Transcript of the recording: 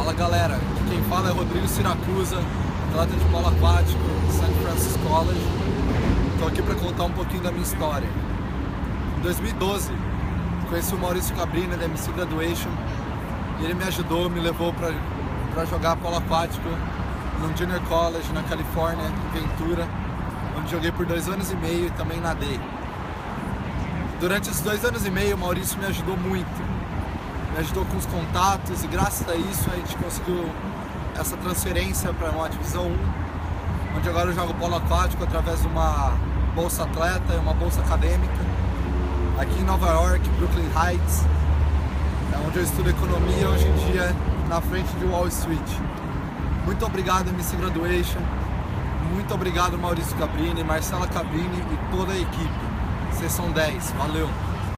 Fala galera, quem fala é Rodrigo Siracusa, atleta de polo aquático, St. Francis College. Estou aqui para contar um pouquinho da minha história. Em 2012, conheci o Maurício Cabrini da MC Graduation e ele me ajudou, me levou para jogar polo aquático no Junior College na Califórnia, em Ventura, onde joguei por dois anos e meio e também nadei. Durante esses dois anos e meio, o Maurício me ajudou muito me ajudou com os contatos e graças a isso a gente conseguiu essa transferência para uma divisão 1, onde agora eu jogo polo aquático através de uma bolsa atleta e uma bolsa acadêmica aqui em Nova York, Brooklyn Heights, é onde eu estudo economia hoje em dia na frente de Wall Street. Muito obrigado MC Graduation, muito obrigado Maurício Cabrini, Marcela Cabrini e toda a equipe. Vocês são 10, valeu!